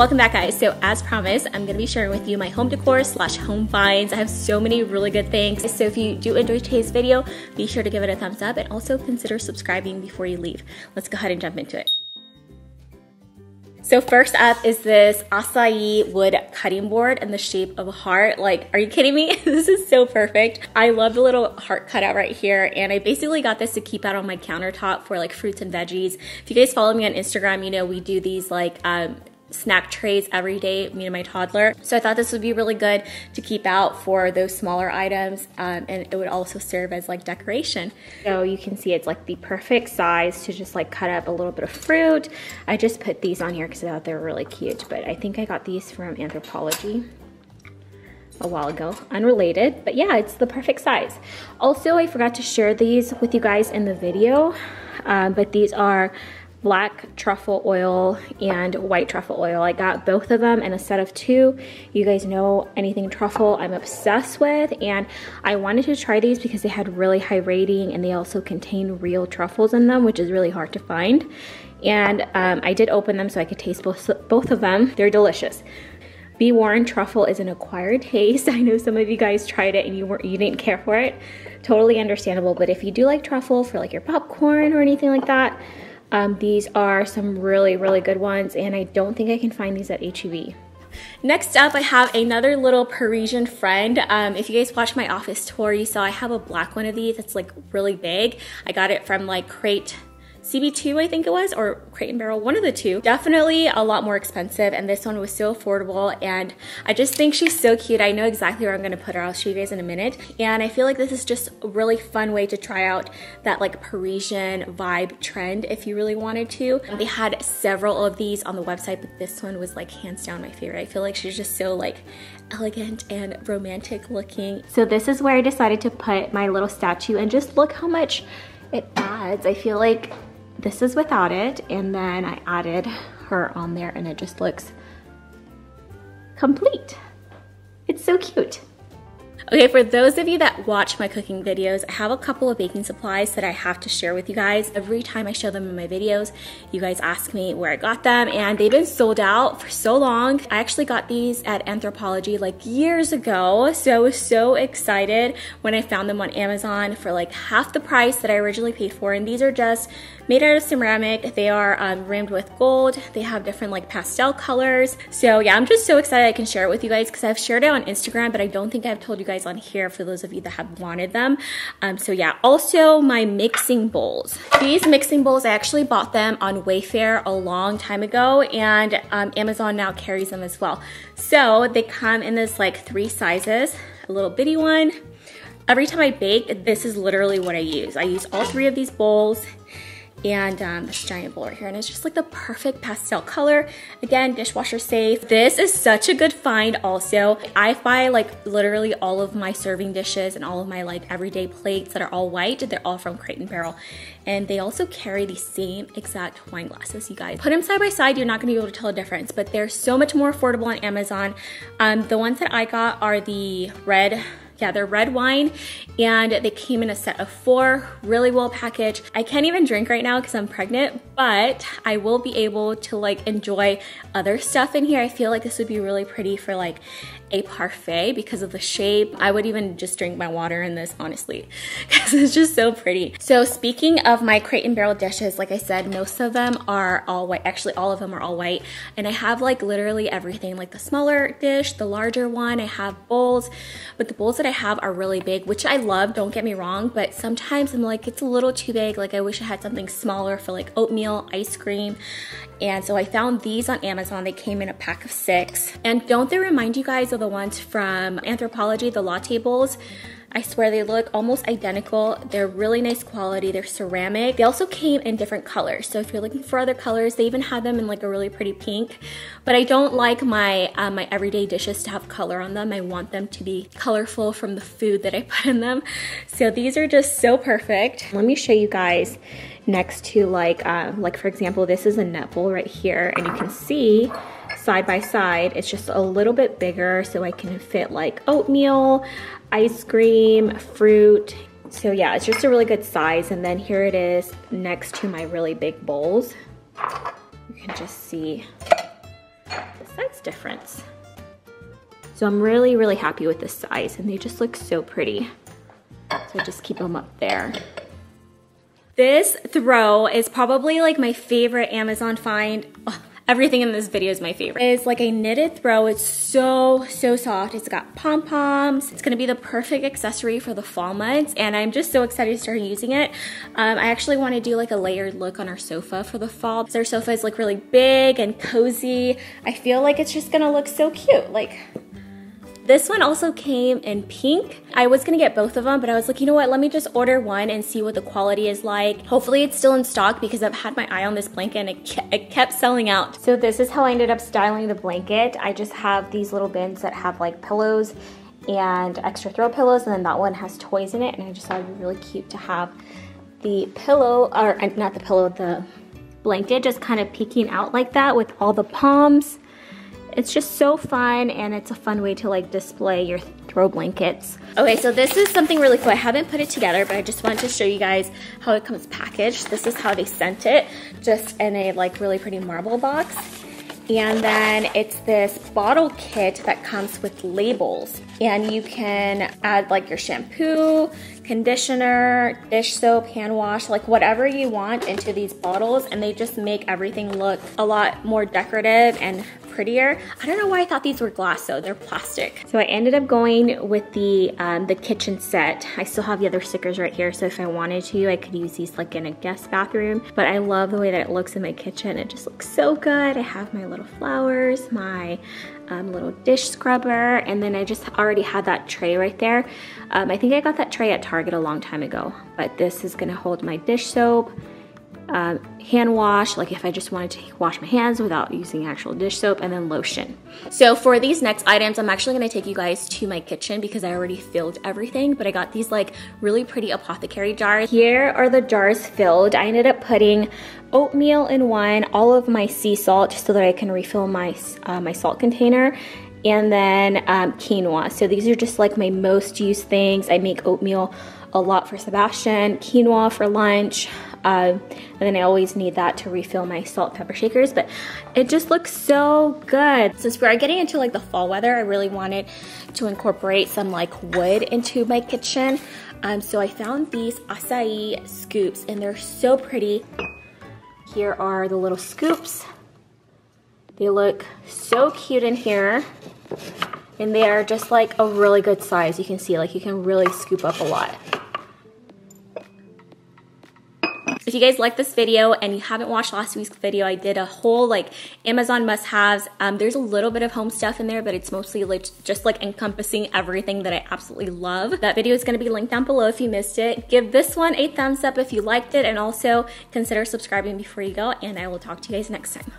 Welcome back guys. So as promised, I'm gonna be sharing with you my home decor slash home finds. I have so many really good things. So if you do enjoy today's video, be sure to give it a thumbs up and also consider subscribing before you leave. Let's go ahead and jump into it. So first up is this acacia wood cutting board in the shape of a heart. Like, are you kidding me? this is so perfect. I love the little heart cutout right here. And I basically got this to keep out on my countertop for like fruits and veggies. If you guys follow me on Instagram, you know, we do these like um, snack trays every day, me and my toddler. So I thought this would be really good to keep out for those smaller items um, and it would also serve as like decoration. So you can see it's like the perfect size to just like cut up a little bit of fruit. I just put these on here because I thought they were really cute, but I think I got these from Anthropologie a while ago, unrelated, but yeah, it's the perfect size. Also, I forgot to share these with you guys in the video, um, but these are black truffle oil and white truffle oil. I got both of them in a set of two. You guys know anything truffle I'm obsessed with and I wanted to try these because they had really high rating and they also contain real truffles in them which is really hard to find. And um, I did open them so I could taste both, both of them. They're delicious. Be warned, truffle is an acquired taste. I know some of you guys tried it and you weren't you didn't care for it. Totally understandable, but if you do like truffle for like your popcorn or anything like that, um, these are some really, really good ones, and I don't think I can find these at HEB. Next up, I have another little Parisian friend. Um, if you guys watched my office tour, you saw I have a black one of these. It's like really big. I got it from like Crate CB2, I think it was, or Crate and Barrel, one of the two. Definitely a lot more expensive, and this one was so affordable, and I just think she's so cute. I know exactly where I'm gonna put her. I'll show you guys in a minute. And I feel like this is just a really fun way to try out that like Parisian vibe trend if you really wanted to. They had several of these on the website, but this one was like hands down my favorite. I feel like she's just so like elegant and romantic looking. So this is where I decided to put my little statue and just look how much it adds. I feel like this is without it, and then I added her on there and it just looks complete. It's so cute. Okay, for those of you that watch my cooking videos, I have a couple of baking supplies that I have to share with you guys. Every time I show them in my videos, you guys ask me where I got them and they've been sold out for so long. I actually got these at Anthropologie like years ago, so I was so excited when I found them on Amazon for like half the price that I originally paid for and these are just made out of ceramic. They are um, rimmed with gold. They have different like pastel colors. So yeah, I'm just so excited I can share it with you guys because I've shared it on Instagram, but I don't think I've told you guys on here for those of you that have wanted them. Um, so yeah, also my mixing bowls. These mixing bowls, I actually bought them on Wayfair a long time ago and um, Amazon now carries them as well. So they come in this like three sizes, a little bitty one, Every time I bake, this is literally what I use. I use all three of these bowls and um, this giant bowl right here. And it's just like the perfect pastel color. Again, dishwasher safe. This is such a good find also. I buy like literally all of my serving dishes and all of my like everyday plates that are all white. They're all from Crate and Barrel. And they also carry the same exact wine glasses, you guys. Put them side by side, you're not gonna be able to tell a difference, but they're so much more affordable on Amazon. Um, the ones that I got are the red yeah, they're red wine and they came in a set of four, really well packaged. I can't even drink right now because I'm pregnant, but I will be able to like enjoy other stuff in here. I feel like this would be really pretty for like a parfait because of the shape. I would even just drink my water in this, honestly, because it's just so pretty. So speaking of my Crate and Barrel dishes, like I said, most of them are all white. Actually, all of them are all white. And I have like literally everything, like the smaller dish, the larger one. I have bowls, but the bowls that I have are really big, which I love, don't get me wrong, but sometimes I'm like, it's a little too big. Like I wish I had something smaller for like oatmeal, ice cream. And so I found these on Amazon. They came in a pack of six. And don't they remind you guys of the ones from Anthropologie, the latte bowls? I swear they look almost identical. They're really nice quality. They're ceramic. They also came in different colors. So if you're looking for other colors, they even had them in like a really pretty pink. But I don't like my, uh, my everyday dishes to have color on them. I want them to be colorful from the food that I put in them. So these are just so perfect. Let me show you guys next to like, uh, like for example, this is a net bowl right here and you can see side by side, it's just a little bit bigger so I can fit like oatmeal, ice cream, fruit. So yeah, it's just a really good size. And then here it is next to my really big bowls. You can just see the size difference. So I'm really, really happy with this size and they just look so pretty. So just keep them up there. This throw is probably like my favorite Amazon find. Oh, everything in this video is my favorite. It's like a knitted throw. It's so, so soft. It's got pom-poms. It's gonna be the perfect accessory for the fall months and I'm just so excited to start using it. Um, I actually wanna do like a layered look on our sofa for the fall our sofa is like really big and cozy. I feel like it's just gonna look so cute. Like this one also came in pink. I was gonna get both of them, but I was like, you know what, let me just order one and see what the quality is like. Hopefully it's still in stock because I've had my eye on this blanket and it, ke it kept selling out. So this is how I ended up styling the blanket. I just have these little bins that have like pillows and extra throw pillows, and then that one has toys in it, and I just thought it'd be really cute to have the pillow, or uh, not the pillow, the blanket just kind of peeking out like that with all the poms it's just so fun and it's a fun way to like display your throw blankets. Okay, so this is something really cool. I haven't put it together, but I just wanted to show you guys how it comes packaged. This is how they sent it, just in a like really pretty marble box. And then it's this bottle kit that comes with labels. And you can add like your shampoo, conditioner, dish soap, hand wash, like whatever you want into these bottles. And they just make everything look a lot more decorative and prettier. I don't know why I thought these were glass though, they're plastic. So I ended up going with the, um, the kitchen set. I still have the other stickers right here, so if I wanted to, I could use these like in a guest bathroom. But I love the way that it looks in my kitchen. It just looks so good. I have my little flowers, my um, little dish scrubber, and then I just already had that tray right there. Um, I think I got that tray at Target a long time ago, but this is gonna hold my dish soap, um, hand wash, like if I just wanted to wash my hands without using actual dish soap, and then lotion. So for these next items, I'm actually gonna take you guys to my kitchen because I already filled everything, but I got these like really pretty apothecary jars. Here are the jars filled. I ended up putting oatmeal in one, all of my sea salt just so that I can refill my, uh, my salt container, and then um, quinoa. So these are just like my most used things. I make oatmeal a lot for Sebastian, quinoa for lunch, uh, and then I always need that to refill my salt pepper shakers, but it just looks so good. Since we're getting into like the fall weather, I really wanted to incorporate some like wood into my kitchen. Um, so I found these acacia scoops and they're so pretty. Here are the little scoops. They look so cute in here. And they are just like a really good size. You can see like you can really scoop up a lot. If you guys like this video and you haven't watched last week's video, I did a whole like Amazon must-haves. Um, there's a little bit of home stuff in there, but it's mostly like just like encompassing everything that I absolutely love. That video is gonna be linked down below if you missed it. Give this one a thumbs up if you liked it and also consider subscribing before you go and I will talk to you guys next time.